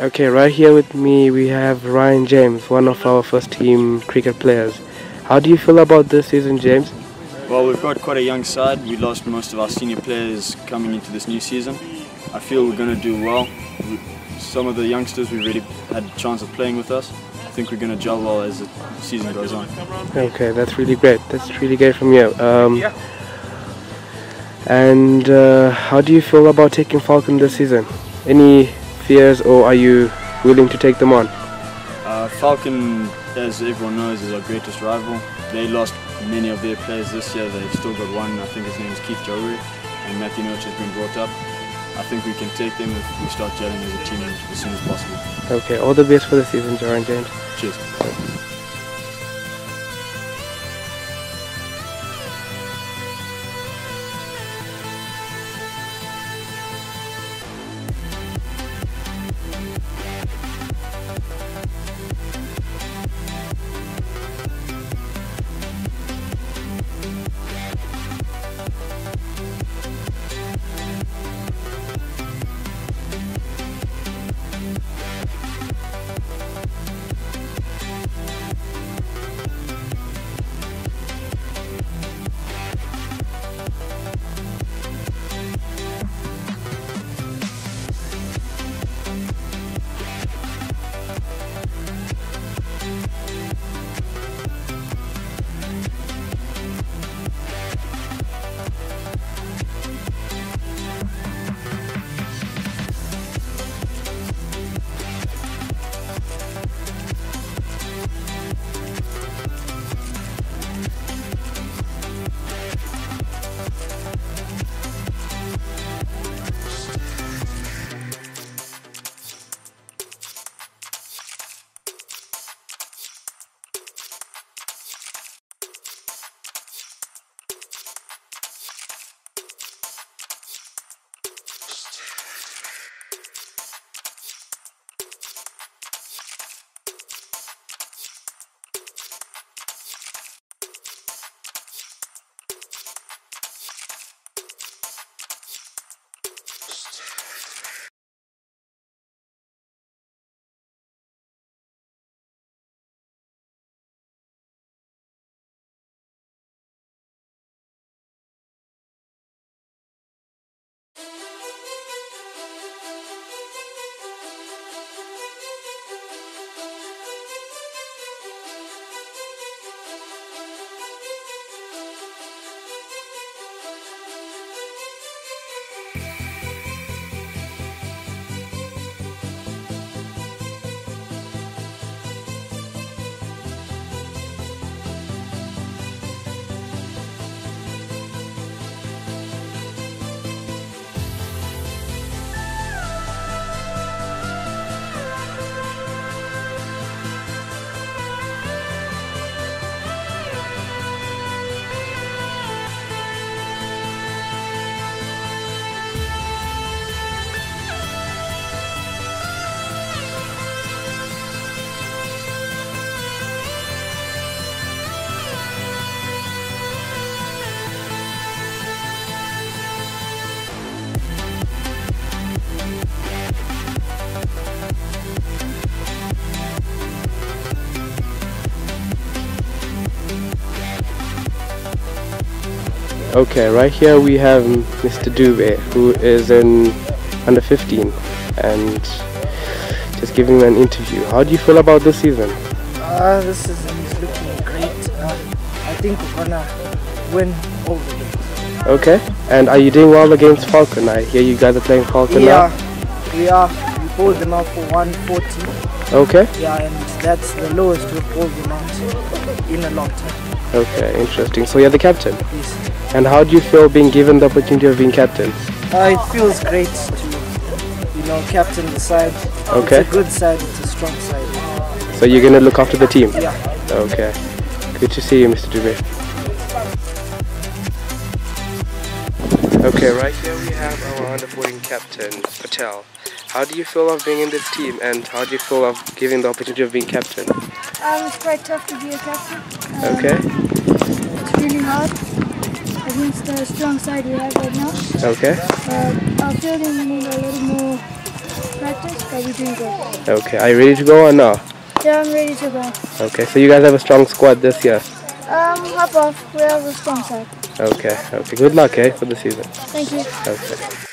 Okay, right here with me we have Ryan James, one of our first team cricket players. How do you feel about this season, James? Well, we've got quite a young side. We lost most of our senior players coming into this new season. I feel we're going to do well. Some of the youngsters we've already had a chance of playing with us. I think we're going to gel well as the season goes on. Okay, that's really great. That's really great from you. Um, and uh, how do you feel about taking Falcon this season? Any fears or are you willing to take them on? Uh, Falcon, as everyone knows, is our greatest rival. They lost many of their players this year. They've still got one, I think his name is Keith Jowry, and Matthew Noach has been brought up. I think we can take them if we start gelling as a team as soon as possible. Okay, all the best for the season, Ryan James. Cheers. Okay, right here we have Mr. Dube, who is in under 15 and just giving him an interview. How do you feel about this season? Uh, this season is looking great. Uh, I think we're gonna win all the games. Okay, and are you doing well against Falcon? I hear you guys are playing Falcon Yeah, now. we are. We pulled them out for 140. Okay, Yeah, and that's the lowest we've pulled them out in a long time. Okay, interesting. So you're the captain. Yes. And how do you feel being given the opportunity of being captain? Uh, it feels great to, you know, captain the side. Okay. It's a good side. It's a strong side. So you're gonna look after the team? Yeah. Okay. Good to see you, Mr. Dube. Okay, right here we have our under 14 captain, Patel. How do you feel of being in this team and how do you feel of giving the opportunity of being captain? Um, it's quite tough to be a captain. Um, Okay, It's really hard against the strong side we have right now. okay, Uh, our fielding we need a little more practice. but we're doing good. Okay, are you ready to go or no? Yeah, I'm ready to go. Okay, so you guys have a strong squad this year. Um, hop off. We have a strong side. Okay, okay. Good luck, eh, for the season. Thank you. Okay.